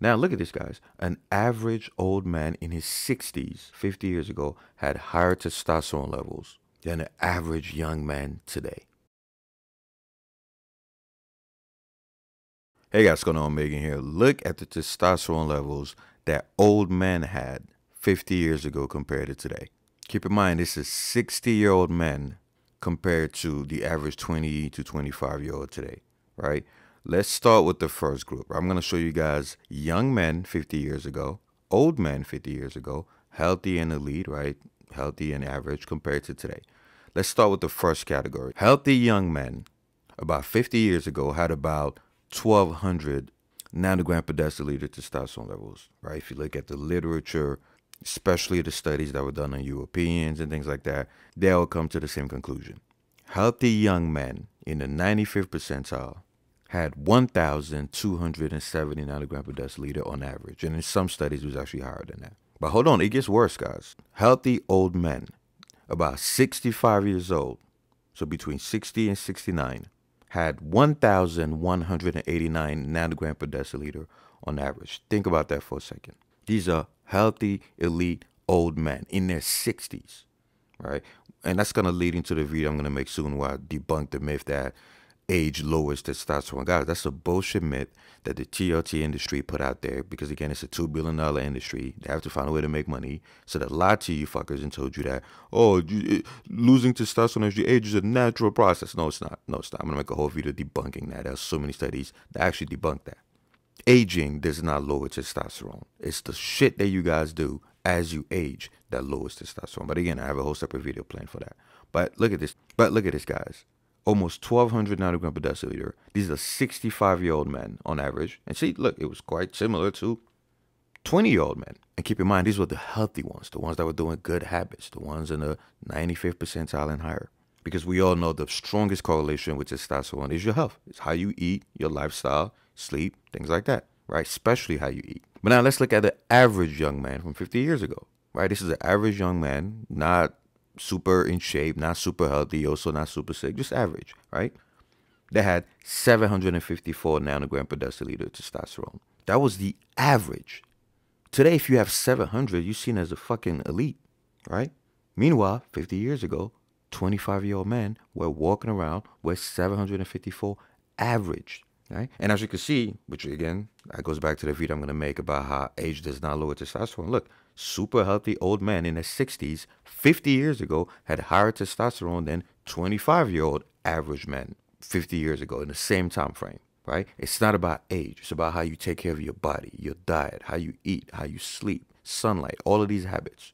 Now look at this, guys. An average old man in his 60s, 50 years ago, had higher testosterone levels than an average young man today. Hey guys, what's going on? Megan here. Look at the testosterone levels that old men had 50 years ago compared to today. Keep in mind, this is 60 year old men compared to the average 20 to 25 year old today, right? Let's start with the first group. I'm going to show you guys young men 50 years ago, old men 50 years ago, healthy and elite, right? Healthy and average compared to today. Let's start with the first category. Healthy young men about 50 years ago had about 1200 nanogram per deciliter testosterone levels, right? If you look at the literature, especially the studies that were done on Europeans and things like that, they all come to the same conclusion. Healthy young men in the 95th percentile had 1,270 nanogram per deciliter on average. And in some studies, it was actually higher than that. But hold on, it gets worse, guys. Healthy old men, about 65 years old, so between 60 and 69, had 1,189 nanogram per deciliter on average. Think about that for a second. These are healthy, elite, old men in their 60s, right? And that's going to lead into the video I'm going to make soon where I debunk the myth that age lowers testosterone. Guys, that's a bullshit myth that the TRT industry put out there because, again, it's a $2 billion industry. They have to find a way to make money. So they lied to you fuckers and told you that, oh, losing testosterone as you age is a natural process. No, it's not. No, it's not. I'm going to make a whole video debunking that. There's so many studies that actually debunk that. Aging does not lower testosterone. It's the shit that you guys do as you age that lowers testosterone. But again, I have a whole separate video planned for that. But look at this. But look at this, guys almost 1,200 nanogram per deciliter. These are 65 year old men on average. And see, look, it was quite similar to 20 year old men. And keep in mind, these were the healthy ones, the ones that were doing good habits, the ones in the 95th percentile and higher. Because we all know the strongest correlation with testosterone is your health. It's how you eat, your lifestyle, sleep, things like that, right? Especially how you eat. But now let's look at the average young man from 50 years ago, right? This is an average young man, not super in shape, not super healthy, also not super sick, just average, right? They had 754 nanogram per deciliter testosterone. That was the average. Today, if you have 700, you're seen as a fucking elite, right? Meanwhile, 50 years ago, 25 year old men were walking around with 754 average, right? And as you can see, which again, that goes back to the video I'm going to make about how age does not lower testosterone. Look, super healthy old man in his 60s 50 years ago had higher testosterone than 25 year old average men 50 years ago in the same time frame right it's not about age it's about how you take care of your body your diet how you eat how you sleep sunlight all of these habits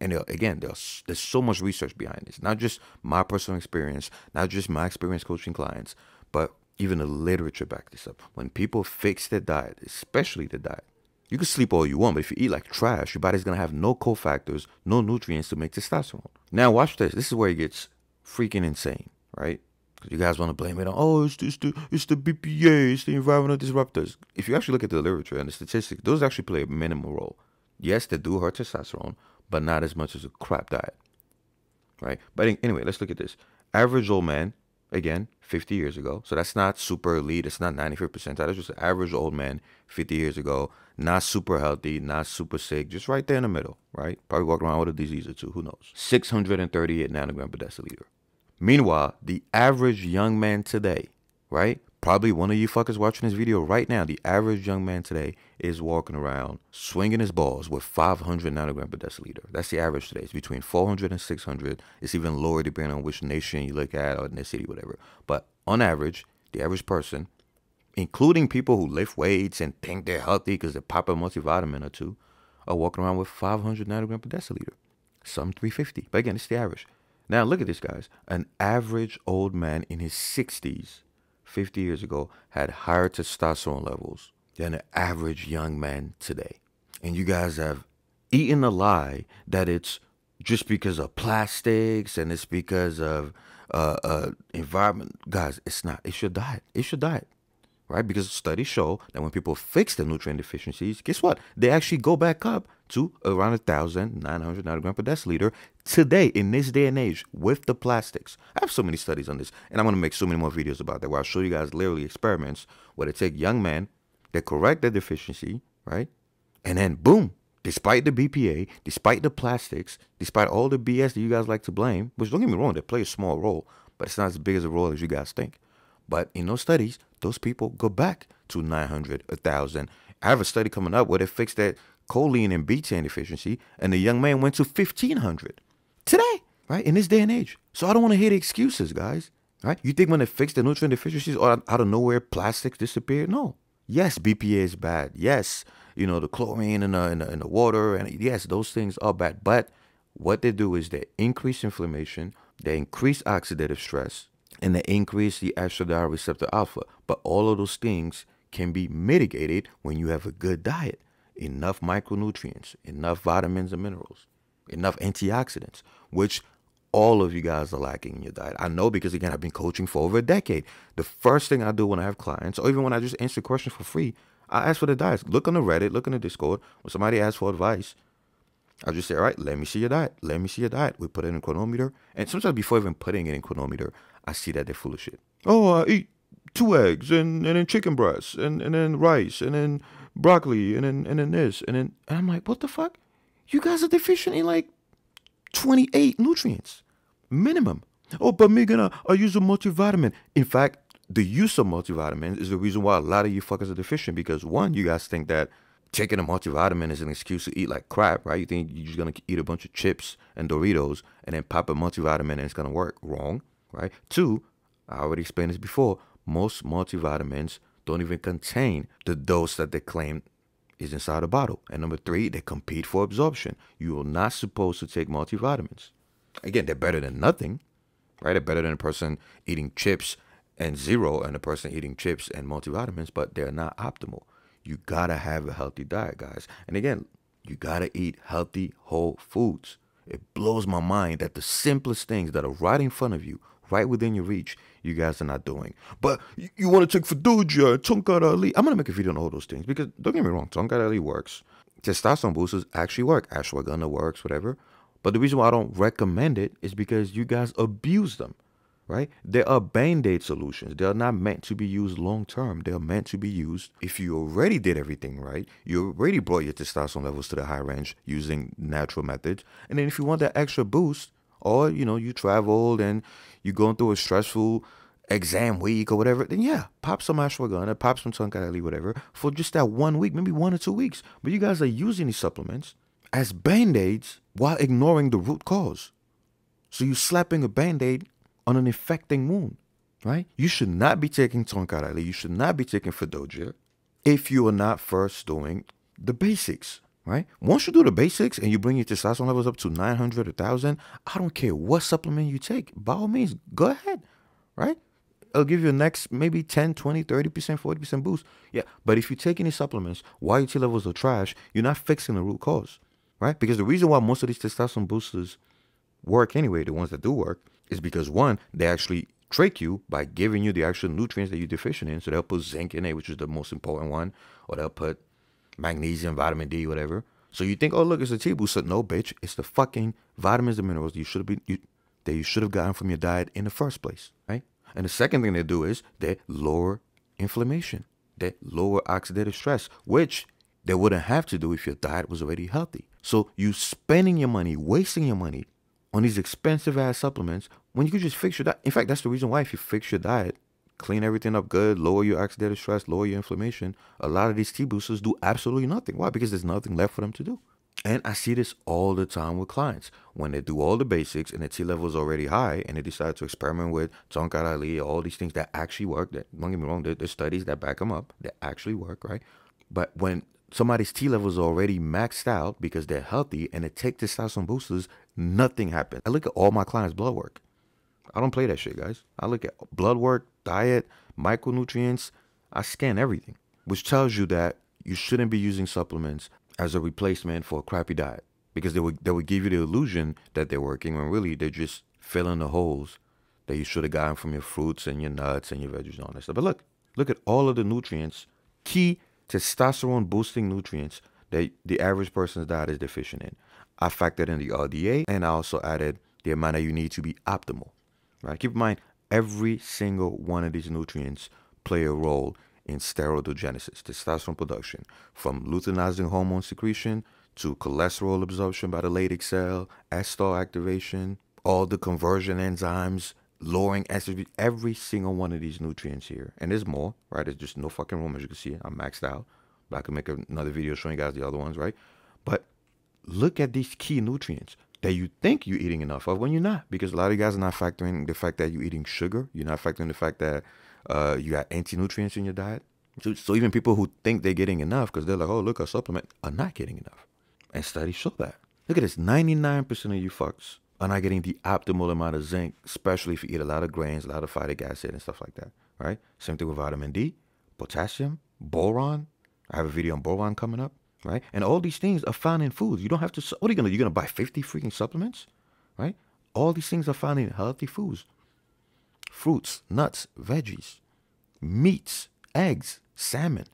and again there's, there's so much research behind this not just my personal experience not just my experience coaching clients but even the literature back this up when people fix their diet especially the diet you can sleep all you want, but if you eat like trash, your body's gonna have no cofactors, no nutrients to make testosterone. Now watch this. This is where it gets freaking insane, right? Because you guys want to blame it on, oh, it's, it's the it's the BPA, it's the environmental disruptors. If you actually look at the literature and the statistics, those actually play a minimal role. Yes, they do hurt testosterone, but not as much as a crap diet, right? But anyway, let's look at this. Average old man again, 50 years ago. So that's not super elite. It's not 95th percentile. That's just an average old man 50 years ago. Not super healthy, not super sick. Just right there in the middle, right? Probably walking around with a disease or two. Who knows? 638 nanogram per deciliter. Meanwhile, the average young man today, right? Probably one of you fuckers watching this video right now, the average young man today is walking around swinging his balls with 500 nanogram per deciliter. That's the average today. It's between 400 and 600. It's even lower depending on which nation you look at or in the city, whatever. But on average, the average person, including people who lift weights and think they're healthy because they pop a multivitamin or two, are walking around with 500 nanogram per deciliter. Some 350. But again, it's the average. Now look at this, guys. An average old man in his 60s 50 years ago had higher testosterone levels than an average young man today. And you guys have eaten a lie that it's just because of plastics and it's because of uh, uh, environment. Guys, it's not. It's your diet. It's your diet right? Because studies show that when people fix their nutrient deficiencies, guess what? They actually go back up to around 1,900 nanogram per deciliter today in this day and age with the plastics. I have so many studies on this, and I'm going to make so many more videos about that where I'll show you guys literally experiments where they take young men, they correct their deficiency, right? And then boom, despite the BPA, despite the plastics, despite all the BS that you guys like to blame, which don't get me wrong, they play a small role, but it's not as big as a role as you guys think. But in those studies, those people go back to 900, 1,000. I have a study coming up where they fix that choline and betaine deficiency, and the young man went to 1,500 today, right? In this day and age. So I don't want to hear the excuses, guys, right? You think when they fix the nutrient deficiencies, or out of nowhere, plastics disappear? No. Yes, BPA is bad. Yes, you know, the chlorine in the, in the, in the water, and yes, those things are bad. But what they do is they increase inflammation, they increase oxidative stress, and they increase the estradiol receptor alpha. But all of those things can be mitigated when you have a good diet, enough micronutrients, enough vitamins and minerals, enough antioxidants, which all of you guys are lacking in your diet. I know because again, I've been coaching for over a decade. The first thing I do when I have clients, or even when I just answer questions for free, I ask for the diets. Look on the Reddit, look on the Discord. When somebody asks for advice, I just say, all right, let me see your diet. Let me see your diet. We put it in a Cronometer. And sometimes before even putting it in Cronometer, I see that they're full of shit. Oh, I eat two eggs and, and then chicken breasts and, and then rice and then broccoli and then and then this and then and I'm like, what the fuck? You guys are deficient in like 28 nutrients minimum. Oh, but me gonna I use a multivitamin. In fact, the use of multivitamins is the reason why a lot of you fuckers are deficient because one, you guys think that taking a multivitamin is an excuse to eat like crap, right? You think you're just gonna eat a bunch of chips and Doritos and then pop a multivitamin and it's gonna work. Wrong, right? Two, I already explained this before. Most multivitamins don't even contain the dose that they claim is inside the bottle. And number three, they compete for absorption. You are not supposed to take multivitamins. Again, they're better than nothing, right? They're better than a person eating chips and zero and a person eating chips and multivitamins, but they're not optimal. You gotta have a healthy diet, guys. And again, you gotta eat healthy whole foods. It blows my mind that the simplest things that are right in front of you, right within your reach, you guys are not doing. But you, you want to take Fadogia, Tongkat Ali. I'm gonna make a video on all those things because don't get me wrong, Tongkat Ali works. Testosterone boosters actually work. Ashwagandha works, whatever. But the reason why I don't recommend it is because you guys abuse them right? They are band-aid solutions. They're not meant to be used long term. They're meant to be used if you already did everything right. You already brought your testosterone levels to the high range using natural methods. And then if you want that extra boost, or you know, you traveled and you're going through a stressful exam week or whatever, then yeah, pop some ashwagandha, pop some Tongkat Ali, whatever, for just that one week, maybe one or two weeks. But you guys are using these supplements as band-aids while ignoring the root cause. So you're slapping a band-aid on an infecting wound, right? You should not be taking Tongkat Ali. You should not be taking Fadogia if you are not first doing the basics, right? Once you do the basics and you bring your testosterone levels up to 900, 1,000, I don't care what supplement you take. By all means, go ahead, right? It'll give you next maybe 10, 20, 30%, 40% boost. Yeah, but if you take any supplements while your T levels are trash, you're not fixing the root cause, right? Because the reason why most of these testosterone boosters work anyway, the ones that do work, is because one, they actually trick you by giving you the actual nutrients that you're deficient in. So they'll put zinc in it, which is the most important one, or they'll put magnesium, vitamin D, whatever. So you think, oh look, it's a T booster. No, bitch, it's the fucking vitamins and minerals you should have been you, that you should have gotten from your diet in the first place, right? And the second thing they do is they lower inflammation, they lower oxidative stress, which they wouldn't have to do if your diet was already healthy. So you spending your money, wasting your money on these expensive ass supplements when you could just fix your diet. In fact, that's the reason why if you fix your diet, clean everything up good, lower your oxidative stress, lower your inflammation, a lot of these T boosters do absolutely nothing. Why? Because there's nothing left for them to do. And I see this all the time with clients. When they do all the basics and the T level is already high and they decide to experiment with Tongkat Ali, all these things that actually work, that don't get me wrong, there's studies that back them up, that actually work, right? But when somebody's T levels are already maxed out because they're healthy and they take testosterone boosters, nothing happens. I look at all my clients' blood work. I don't play that shit, guys. I look at blood work, diet, micronutrients. I scan everything, which tells you that you shouldn't be using supplements as a replacement for a crappy diet because they would they would give you the illusion that they're working when really they're just filling the holes that you should have gotten from your fruits and your nuts and your veggies and all that stuff. But look, look at all of the nutrients, key testosterone boosting nutrients that the average person's diet is deficient in. I factored in the RDA and I also added the amount that you need to be optimal. Right? Keep in mind, every single one of these nutrients play a role in steroidogenesis, testosterone production, from luteinizing hormone secretion to cholesterol absorption by the Leydig cell, StAR activation, all the conversion enzymes, lowering estrogen, every single one of these nutrients here. And there's more, right? There's just no fucking room, as you can see. I'm maxed out. But I can make another video showing you guys the other ones, right? But look at these key nutrients that you think you're eating enough of when you're not. Because a lot of you guys are not factoring the fact that you're eating sugar. You're not factoring the fact that uh, you got anti-nutrients in your diet. So, so even people who think they're getting enough because they're like, oh, look, a supplement, are not getting enough. And studies show that. Look at this 99% of you fucks are not getting the optimal amount of zinc, especially if you eat a lot of grains, a lot of phytic acid, and stuff like that. Right? Same thing with vitamin D, potassium, boron. I have a video on boron coming up. Right? And all these things are found in foods. You don't have to. What are you gonna? You're gonna buy 50 freaking supplements, right? All these things are found in healthy foods, fruits, nuts, veggies, meats, eggs, salmon.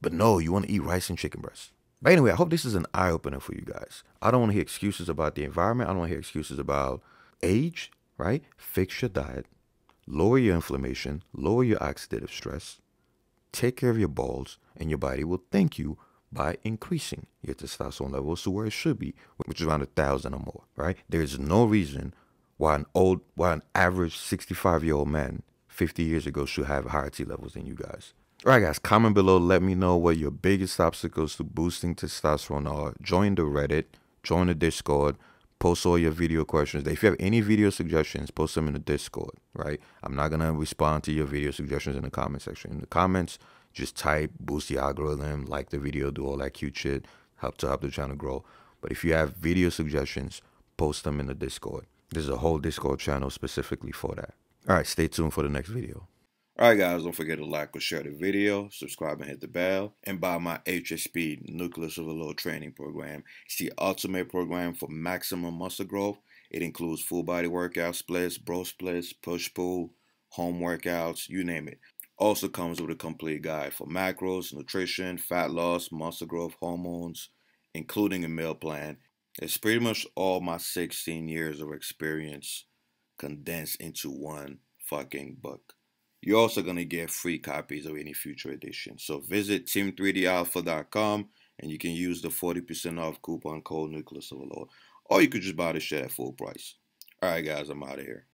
But no, you want to eat rice and chicken breast. But anyway, I hope this is an eye opener for you guys. I don't want to hear excuses about the environment. I don't want to hear excuses about age, right? Fix your diet, lower your inflammation, lower your oxidative stress, take care of your balls, and your body will thank you by increasing your testosterone levels to where it should be, which is around a thousand or more, right? There's no reason why an old, why an average 65 year old man 50 years ago should have higher T levels than you guys. All right, guys, comment below. Let me know what your biggest obstacles to boosting testosterone are. Join the Reddit, join the Discord, post all your video questions. If you have any video suggestions, post them in the Discord, right? I'm not going to respond to your video suggestions in the comment section. In the comments, just type, boost the algorithm, like the video, do all that cute shit, help to help the channel grow. But if you have video suggestions, post them in the Discord. There's a whole Discord channel specifically for that. All right, stay tuned for the next video. Alright guys, don't forget to like or share the video, subscribe and hit the bell, and buy my HSP Nucleus of a Overload Training Program. It's the ultimate program for maximum muscle growth. It includes full body workout splits, bro splits, push-pull, home workouts, you name it. Also comes with a complete guide for macros, nutrition, fat loss, muscle growth, hormones, including a meal plan. It's pretty much all my 16 years of experience condensed into one fucking book. You're also going to get free copies of any future edition. So visit team3dalpha.com and you can use the 40% off coupon code Nucleus Overload. Or you could just buy the shit at full price. All right, guys, I'm out of here.